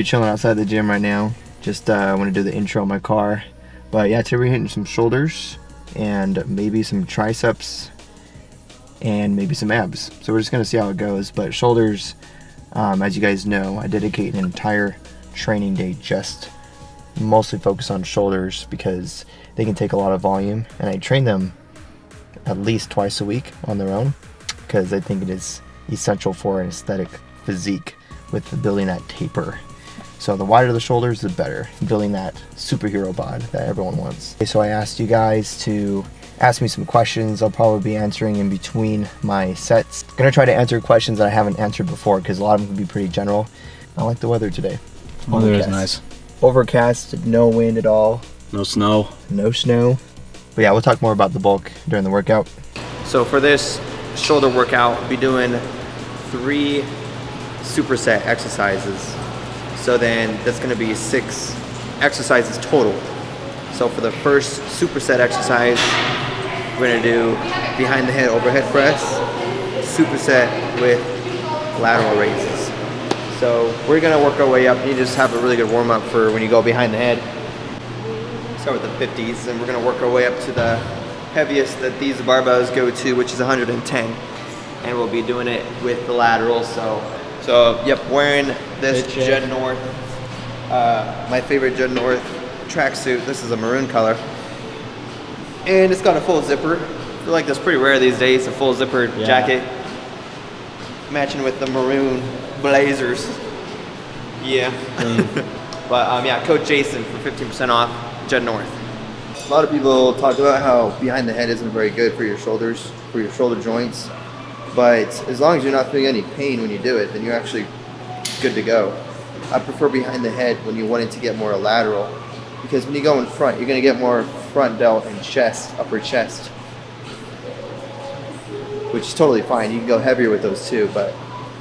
be chilling outside the gym right now. Just uh, want to do the intro on my car. But yeah, today we're hitting some shoulders and maybe some triceps and maybe some abs. So we're just gonna see how it goes. But shoulders, um, as you guys know, I dedicate an entire training day just mostly focus on shoulders because they can take a lot of volume and I train them at least twice a week on their own because I think it is essential for an aesthetic physique with building that taper. So the wider the shoulders, the better, building that superhero bod that everyone wants. Okay, so I asked you guys to ask me some questions. I'll probably be answering in between my sets. I'm gonna try to answer questions that I haven't answered before because a lot of them can be pretty general. I like the weather today. Weather is nice. Overcast, no wind at all, No snow. no snow. But yeah, we'll talk more about the bulk during the workout. So for this shoulder workout, we'll be doing three superset exercises. So then that's gonna be six exercises total. So for the first superset exercise, we're gonna do behind the head overhead press, superset with lateral raises. So we're gonna work our way up. You just have a really good warm up for when you go behind the head. Start with the 50s, and we're gonna work our way up to the heaviest that these barbells go to, which is 110. And we'll be doing it with the laterals. So, so yep, wearing this Good. Jed North, uh, my favorite Jed North tracksuit. This is a maroon color, and it's got a full zipper. I feel like that's pretty rare these days, a full zipper Yeah. jacket matching with the maroon blazers. Yeah. but um, yeah, Code Jason for 15% off, Jed North. A lot of people talk about how behind the head isn't very good for your shoulders, for your shoulder joints. But as long as you're not feeling any pain when you do it, then you're actually good to go. I prefer behind the head when you want it to get more lateral. Because when you go in front, you're gonna get more front delt and chest, upper chest. Which is totally fine. You can go heavier with those too, but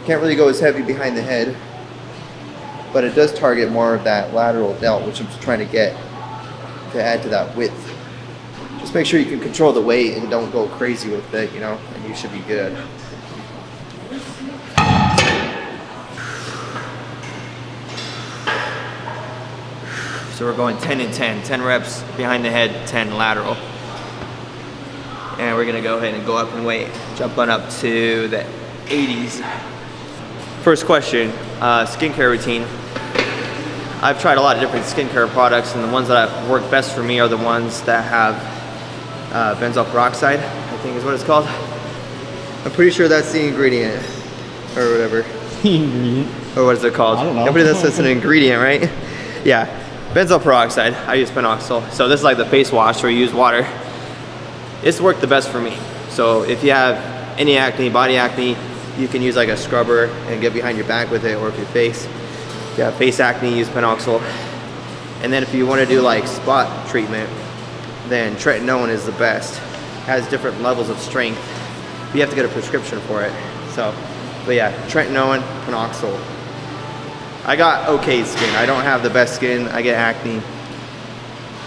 can't really go as heavy behind the head. But it does target more of that lateral delt, which I'm trying to get to add to that width. Just make sure you can control the weight and don't go crazy with it, you know, and you should be good. So we're going 10 and 10, 10 reps behind the head, 10 lateral. And we're gonna go ahead and go up in weight, jump on up to the 80s. First question, uh, skincare routine. I've tried a lot of different skincare products and the ones that have worked best for me are the ones that have uh, benzoyl peroxide, I think is what it's called. I'm pretty sure that's the ingredient or whatever. ingredient, Or what is it called? I don't know. Nobody that says an ingredient, right? Yeah, benzoyl peroxide. I use PanOxyl. So this is like the face wash where you use water. It's worked the best for me. So if you have any acne, body acne, you can use like a scrubber and get behind your back with it, or if your face, if you have face acne, use PanOxyl. And then if you want to do like spot treatment, then tretinoin is the best. Has different levels of strength. You have to get a prescription for it. So, but yeah, tretinoin, PanOxyl. I got okay skin. I don't have the best skin. I get acne,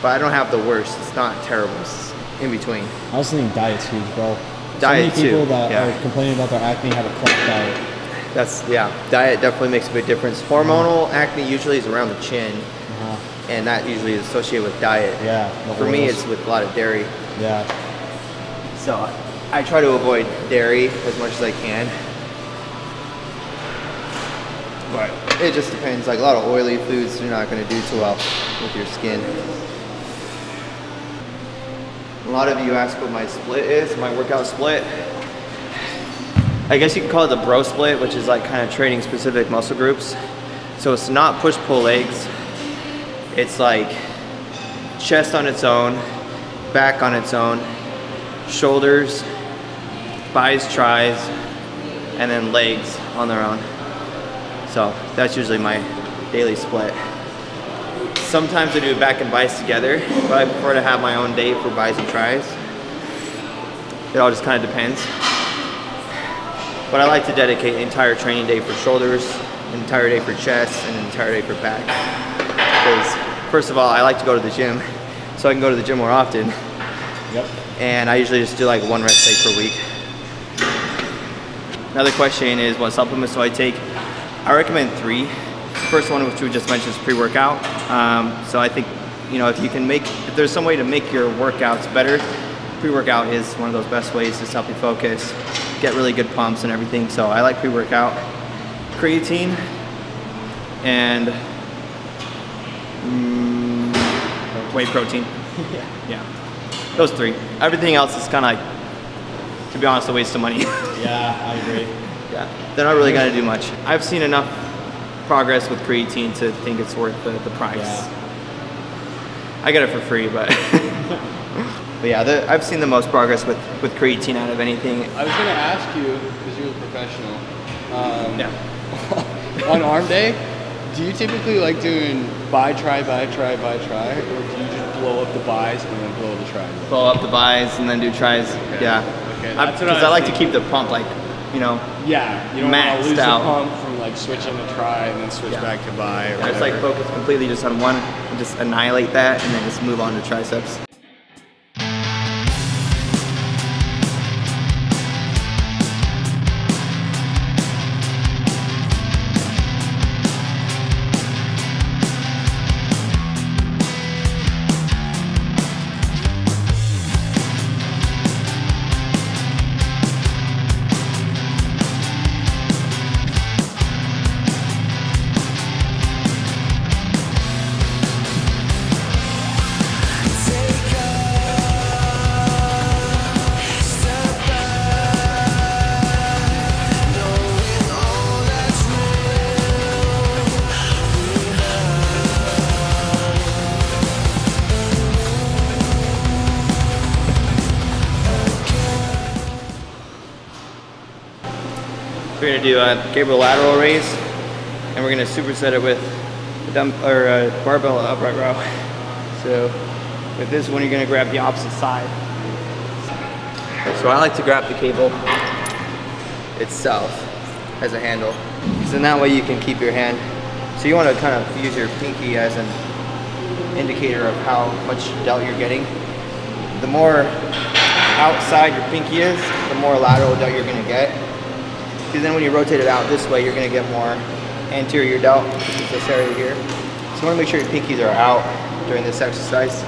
but I don't have the worst. It's not terrible. It's in between. I was thinking diet's huge, bro. Diet, so many people too, that yeah. are complaining about their acne have a crap diet. That's yeah. Diet definitely makes a big difference. Hormonal acne usually is around the chin, Uh-huh. And that usually is associated with diet. Yeah. For me, it's with a lot of dairy. yeah. So I try to avoid dairy as much as I can. But it just depends. Like a lot of oily foods, you're not going to do too well with your skin. A lot of you ask what my split is, my workout split. I guess you can call it the bro split, which is like kind of training specific muscle groups. So it's not push pull legs. It's like chest on its own, back on its own, shoulders, buys, tries, and then legs on their own. So that's usually my daily split. Sometimes I do back and buys together, but I prefer to have my own day for buys and tries. It all just kind of depends. But I like to dedicate an entire training day for shoulders, an entire day for chest, and an entire day for back. Because first of all, I like to go to the gym, so I can go to the gym more often Yep. and I usually just do like one rest day per week. Another question is what supplements do I take? I recommend three. first one, which we just mentioned, is pre-workout. Um, so I think, you know, if you can make, if there's some way to make your workouts better, pre-workout is one of those best ways to help you focus, get really good pumps and everything. So I like pre-workout, creatine, and whey protein. yeah. Yeah, those three. Everything else is kind of like, to be honest, a waste of money. Yeah, I agree. yeah, they're not really gonna do much. I've seen enough progress with creatine to think it's worth the, the price. Yeah. I get it for free, but but yeah, the, I've seen the most progress with with creatine out of anything. I was gonna ask you because you're a professional. Um, Yeah. on arm day, do you typically like doing buy try buy try buy try, or do you just blow up the buys and then blow the tries? Blow up the buys and then do tries. Okay. Yeah. Okay, what I Because I, was like to keep the pump like, you know, Yeah, you don't want Maxed to lose out. the pump from like switching to try and then switch Yeah. back to buy. Or I just like focus completely just on one, and just annihilate that, and then just move on to triceps. We're gonna do a cable lateral raise, and we're gonna superset it with a dumb or a barbell upright row. So with this one, you're gonna grab the opposite side. So I like to grab the cable itself as a handle, in that way you can keep your hand. So you want to kind of use your pinky as an indicator of how much delt you're getting. The more outside your pinky is, the more lateral delt you're gonna get. Because then when you rotate it out this way, you're gonna get more anterior delt, which is this area here. So you wanna make sure your pinkies are out during this exercise.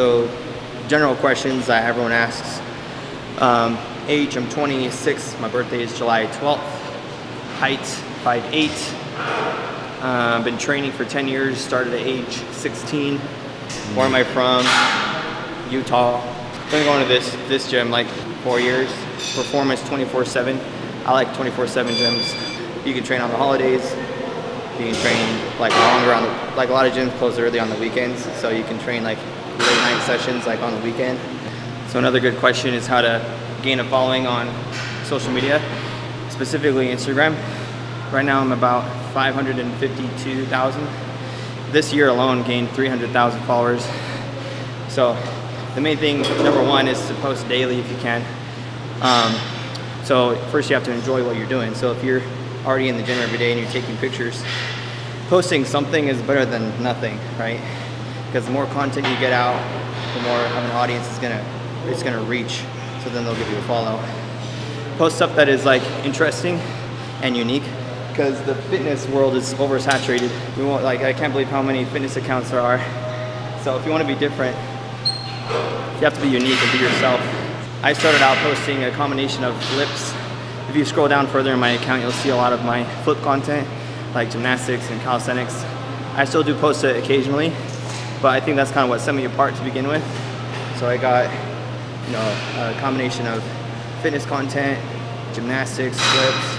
So, general questions that everyone asks. Um, age, I'm 26. My birthday is July 12th. Height, 5'8". Uh, been training for 10 years. Started at age 16. Where am I from? Utah. Been going to this this gym like four years. Performance 24/7. I like 24/7 gyms. You can train on the holidays. You can train like longer on the, like a lot of gyms close early on the weekends, so you can train like sessions like on the weekend. So another good question is how to gain a following on social media, specifically Instagram. Right now I'm about 552,000. This year alone gained 300,000 followers. So the main thing, number one, is to post daily if you can. Um, so first you have to enjoy what you're doing. So if you're already in the gym every day and you're taking pictures, posting something is better than nothing, right? Because the more content you get out, the more of an audience is gonna it's gonna reach. So then they'll give you a follow. Post stuff that is like interesting and unique. Because the fitness world is oversaturated. We won't like I can't believe how many fitness accounts there are. So if you want to be different, you have to be unique and be yourself. I started out posting a combination of flips. If you scroll down further in my account, you'll see a lot of my flip content, like gymnastics and calisthenics. I still do post it occasionally, but I think that's kind of what set me apart to begin with. So I got, you know, a combination of fitness content, gymnastics, flips.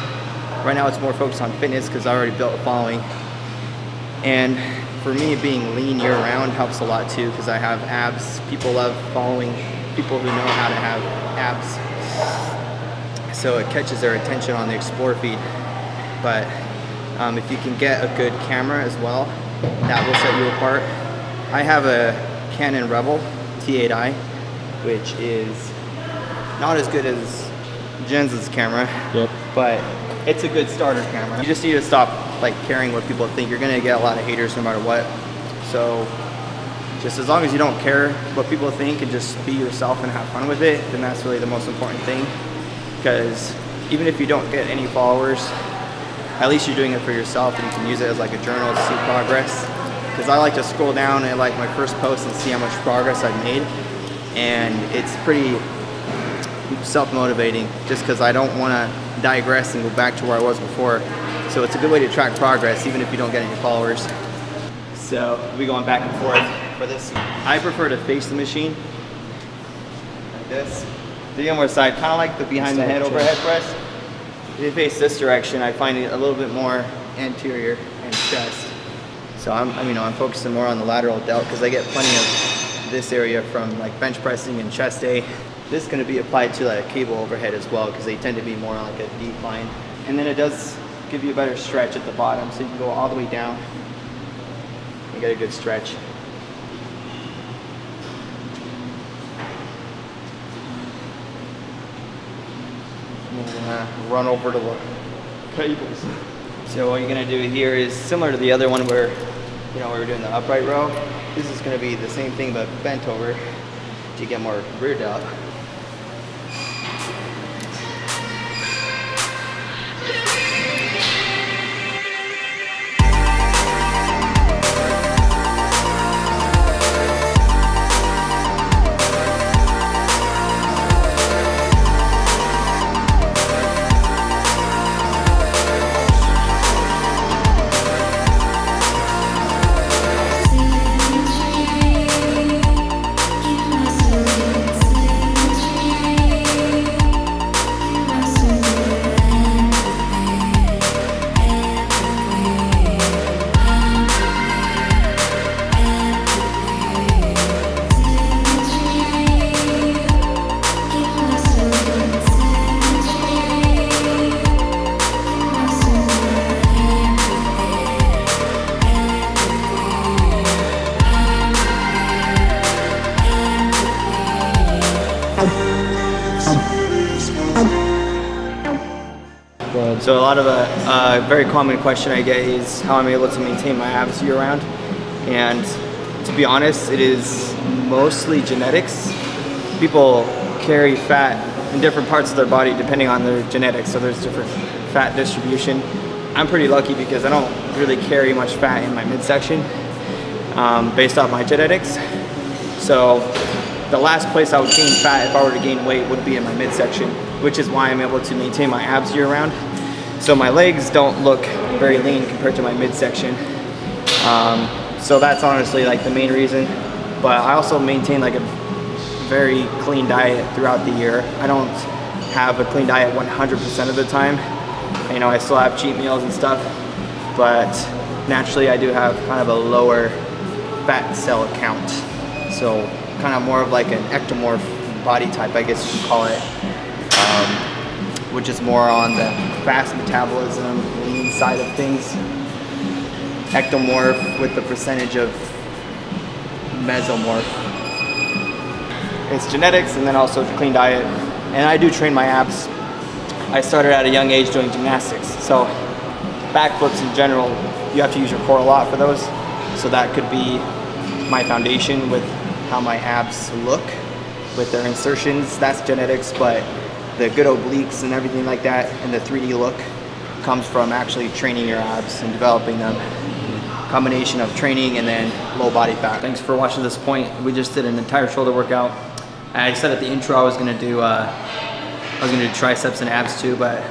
Right now it's more focused on fitness because I already built a following. And for me, being lean year round helps a lot too because I have abs. People love following people who know how to have abs. So it catches their attention on the Explore feed. But um, if you can get a good camera as well, that will set you apart. I have a Canon Rebel T8i which is not as good as Jens's camera, Yep. but it's a good starter camera. You just need to stop like caring what people think. You're gonna get a lot of haters no matter what. So just as long as you don't care what people think and just be yourself and have fun with it, then that's really the most important thing. Because even if you don't get any followers, at least you're doing it for yourself and you can use it as like a journal to see progress. Because I like to scroll down at like my first post and see how much progress I've made. And it's pretty self-motivating just because I don't want to digress and go back to where I was before. So it's a good way to track progress even if you don't get any followers. So we going back and forth for this. I prefer to face the machine like this. The other side, kind of like the behind the head overhead press. If you face this direction, I find it a little bit more anterior and chest. So I'm, I mean, I'm focusing more on the lateral delt because I get plenty of this area from like bench pressing and chest day. This is going to be applied to like a cable overhead as well because they tend to be more on like a deep line. And then it does give you a better stretch at the bottom so you can go all the way down and get a good stretch. Gonna uh, run over to the cables. So what you're gonna do here is similar to the other one where, you know, we were doing the upright row. This is gonna be the same thing but bent over to get more rear delt. So a lot of a, a very common question I get is how I'm able to maintain my abs year round. And to be honest, it is mostly genetics. People carry fat in different parts of their body depending on their genetics. So there's different fat distribution. I'm pretty lucky because I don't really carry much fat in my midsection um, based off my genetics. So the last place I would gain fat if I were to gain weight would be in my midsection, which is why I'm able to maintain my abs year round. So my legs don't look very lean compared to my midsection. Um, so that's honestly like the main reason. But I also maintain like a very clean diet throughout the year. I don't have a clean diet 100% of the time. You know, I still have cheat meals and stuff, but naturally I do have kind of a lower fat cell count. So kind of more of like an ectomorph body type, I guess you could call it. Um, which is more on the fast metabolism, lean side of things. Ectomorph with the percentage of mesomorph. It's genetics and then also clean diet. And I do train my abs. I started at a young age doing gymnastics. So backflips in general, you have to use your core a lot for those. So that could be my foundation with how my abs look with their insertions. That's genetics, but the good obliques and everything like that and the 3D look comes from actually training your abs and developing them. Combination of training and then low body fat. Thanks for watching this point. We just did an entire shoulder workout. I said at the intro I was gonna do uh, I was gonna do triceps and abs too, but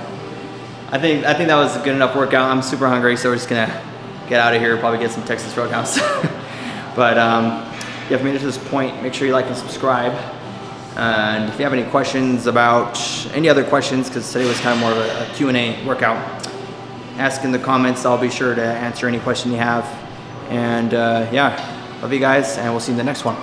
I think I think that was a good enough workout. I'm super hungry, so we're just gonna get out of here, probably get some Texas Roadhouse. but um, yeah, if you made it to this point, make sure you like and subscribe. And if you have any questions about any other questions, because today was kind of more of a, a Q&A workout, ask in the comments. I'll be sure to answer any question you have. And uh, yeah, love you guys, and we'll see you in the next one.